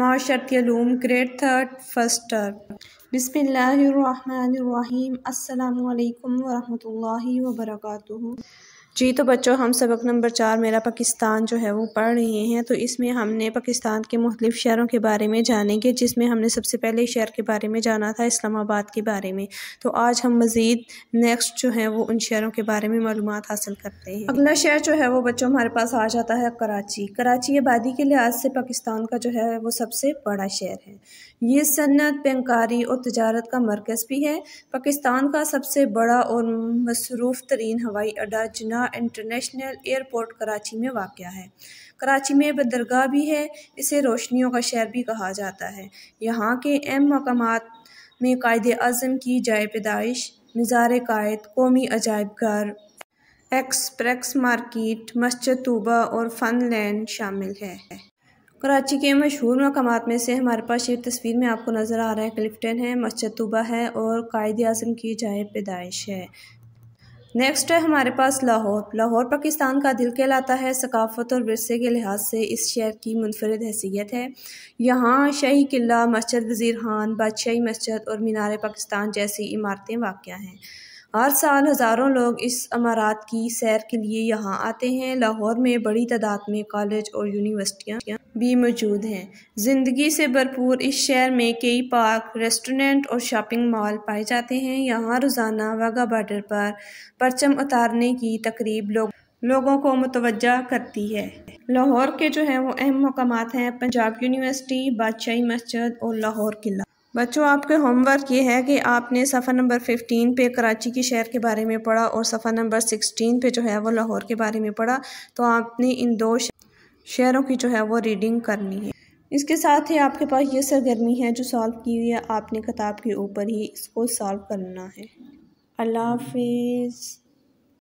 माशरतलूम grade third first term. बिसमीम अल्लाम वरहमल वर्का जी तो बच्चों, हम सबक नंबर चार, मेरा पाकिस्तान जो है वो पढ़ रहे हैं। तो इसमें हमने पाकिस्तान के मुख्तलिफ़ शहरों के बारे में जानेंगे, जिसमें हमने सबसे पहले शहर के बारे में जाना था, इस्लामाबाद के बारे में। तो आज हम मज़ीद नेक्स्ट जो है वो उन शहरों के बारे में मालूम हासिल करते हैं। अगला शहर जो है वो बच्चों, हमारे पास आ जाता है कराची। कराची आबादी के लिहाज से पाकिस्तान का जो है वो सबसे बड़ा शहर है। ये सन्नत, पेंकारी और तजारत का मरकज़ भी है। पाकिस्तान का सबसे बड़ा और मसरूफ़ तरीन हवाई अड्डा जना इंटरनेशनल एयरपोर्ट कराची में वाक़ है। कराची में बंदरगाह भी है, इसे रोशनियों का शहर भी कहा जाता है। यहाँ के अहम मकाम में कायद अज़म की जाए पैदाइश मज़ार कायद, कौमी अजायब घर एक्सप्रेस मार्केट, मस्जिद तूबा और फ़न लैंड शामिल है। कराची के मशहूर मकाम में से हमारे पास ये तस्वीर में आपको नज़र आ रहा है क्लिफ्टन है, मस्जिद तूबा है और कायद अज़म की जाए पैदाइश है। नेक्स्ट है हमारे पास लाहौर। लाहौर पाकिस्तान का दिल कहलाता है सकाफ़त और वरसे के लिहाज से इस शहर की मुनफरद हैसियत है। यहाँ शाही किला, मस्जिद, वज़ीर खान, बादशाही मस्जिद और मीनार पाकिस्तान जैसी इमारतें वाक़ हैं। हर साल हज़ारों लोग इस अमारात की सैर के लिए यहाँ आते हैं। लाहौर में बड़ी तादाद में कॉलेज और यूनिवर्सिटियाँ भी मौजूद हैं। ज़िंदगी से भरपूर इस शहर में कई पार्क, रेस्टोरेंट और शॉपिंग मॉल पाए जाते हैं। यहाँ रोज़ाना वाघा बॉर्डर पर परचम उतारने की तकरीब लोग, लोगों को मुतवजा करती है। लाहौर के जो हैं वो अहम मकाम हैं। पंजाब यूनिवर्सिटी, बादशाही मस्जिद और लाहौर किला। बच्चों, आपके होमवर्क ये है कि आपने सफ़ा नंबर फिफ्टीन पे कराची के शहर के बारे में पढ़ा और सफ़ा नंबर सिक्सटीन पे जो है वो लाहौर के बारे में पढ़ा तो आपने इन दो शहरों की जो है वो रीडिंग करनी है। इसके साथ ही आपके पास ये सरगर्मी है जो सॉल्व की हुई है, आपने किताब के ऊपर ही इसको सॉल्व करना है। अल्लाह हाफिज़।